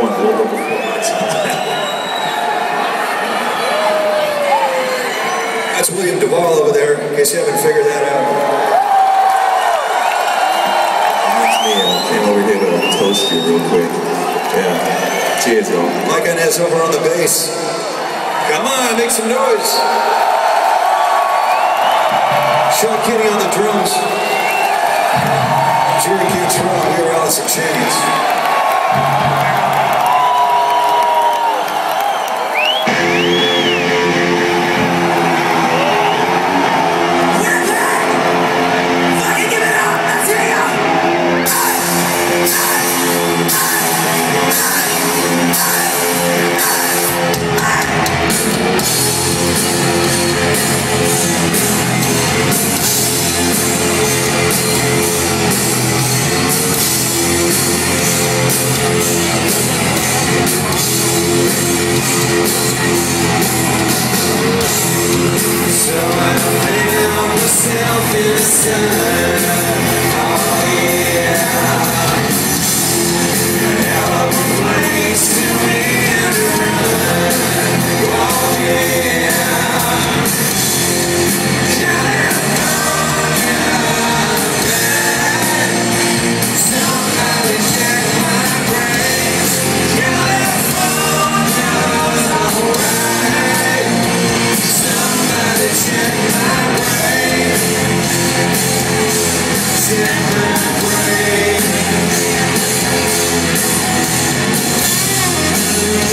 one vocal performance. That's William DuVall over there, in case you haven't figured that out. That's me. I came over here to toast you real quick. Yeah. Cheers, y'all. Mike Inez over on the bass. Come on, make some noise. Sean Kinney on the drums. Jerry Cantrell, we are Alice in Chains.